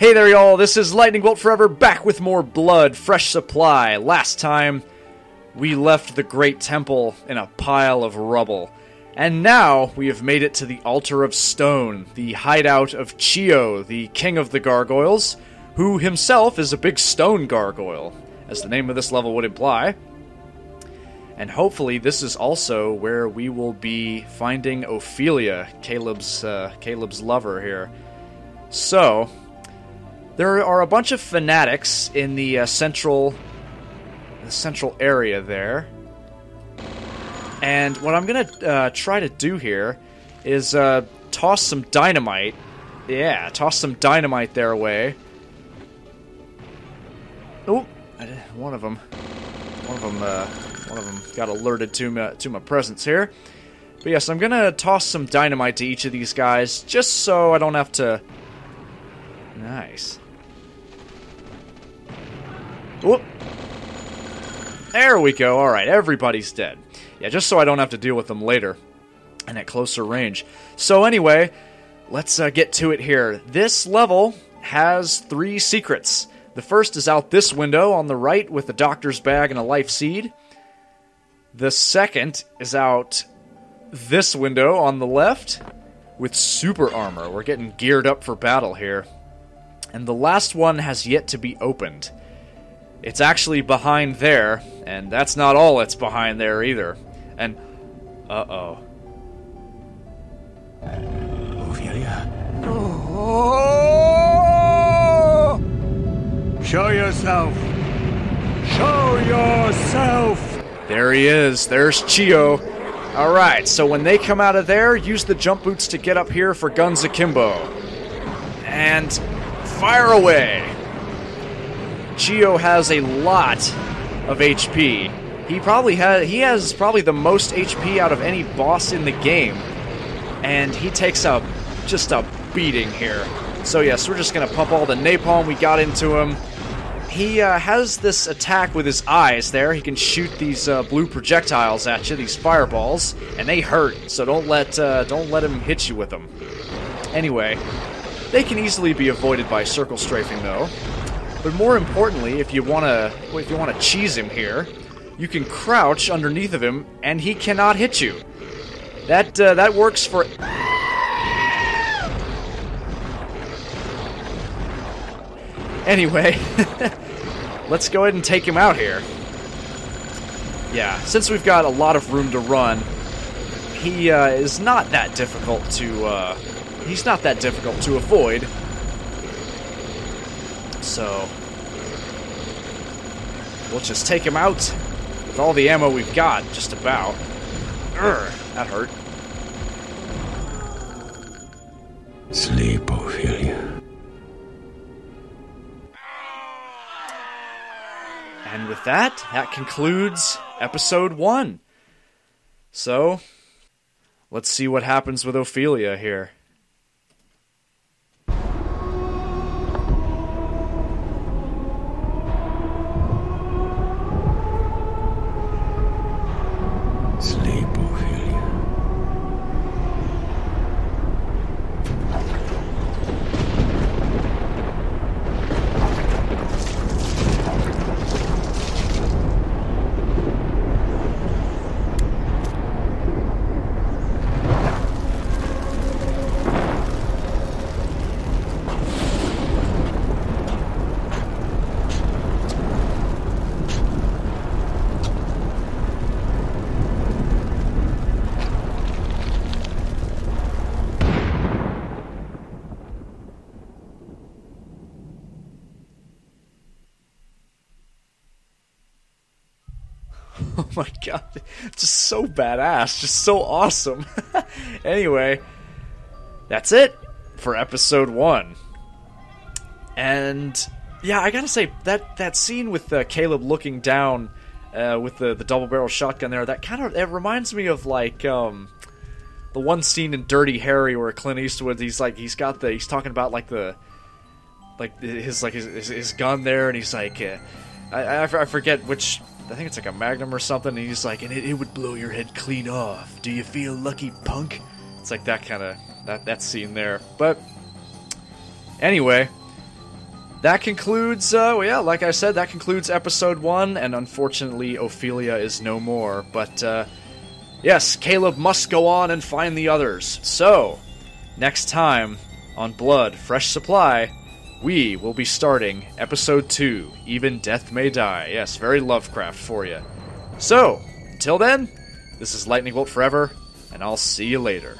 Hey there, y'all. This is Lightning Bolt Forever back with more blood, fresh supply. Last time, we left the Great Temple in a pile of rubble. And now we have made it to the Altar of Stone, the hideout of Cheogh, the king of the gargoyles, who himself is a big stone gargoyle, as the name of this level would imply. And hopefully, this is also where we will be finding Ophelia, Caleb's uh, Caleb's lover here. So, there are a bunch of fanatics in the uh, central the central area there. And what I'm gonna uh, try to do here is uh, toss some dynamite. Yeah, toss some dynamite their way. Oh, one of them, one of them, uh, one of them got alerted to my to my presence here. But yes, I'm gonna toss some dynamite to each of these guys just so I don't have to. Nice. Whoop. There we go. Alright, everybody's dead. Yeah, just so I don't have to deal with them later and at closer range. So anyway, let's uh, get to it here. This level has three secrets. The first is out this window on the right with a doctor's bag and a life seed. The second is out this window on the left with super armor. We're getting geared up for battle here. And the last one has yet to be opened. It's actually behind there, and that's not all that's behind there either. And, uh oh. Ophelia. Oh! Show yourself. Show yourself. There he is. There's Cheogh. Alright, so when they come out of there, use the jump boots to get up here for Guns Akimbo. And fire away. Cheogh has a lot of HP. He probably has he has probably the most HP out of any boss in the game. And he takes a just a beating here. So yes, we're just gonna pump all the napalm we got into him. He uh, has this attack with his eyes there. He can shoot these uh, blue projectiles at you, these fireballs, and they hurt. So don't let uh, don't let him hit you with them. Anyway, they can easily be avoided by circle strafing though. But more importantly, if you wanna if you wanna cheese him here, you can crouch underneath of him, and he cannot hit you. That uh, that works for. Anyway, let's go ahead and take him out here. Yeah, since we've got a lot of room to run, he uh, is not that difficult to. Uh, he's not that difficult to avoid. So we'll just take him out with all the ammo we've got, just about. Urgh, that hurt. Sleep, Ophelia. And with that, that concludes episode one. So, let's see what happens with Ophelia here. Oh my god, just so badass, just so awesome. anyway, that's it for episode one. And yeah, I gotta say that that scene with uh, Caleb looking down uh, with the the double barrel shotgun there, that kind of it reminds me of like um, the one scene in Dirty Harry where Clint Eastwood he's like he's got the he's talking about like the like his like his, his, his gun there, and he's like. Uh, I, I, I forget which I think it's like a Magnum or something. And he's like, and it, it would blow your head clean off. Do you feel lucky, punk? It's like that kind of that that scene there. But anyway, that concludes, uh, well, yeah, like I said, that concludes episode one, and unfortunately, Ophelia is no more. But, uh, yes, Caleb must go on and find the others. So, next time on Blood Fresh Supply, we will be starting episode two Even Death May Die. Yes, very Lovecraft for you. So, until then, this is Lightning Bolt Forever, and I'll see you later.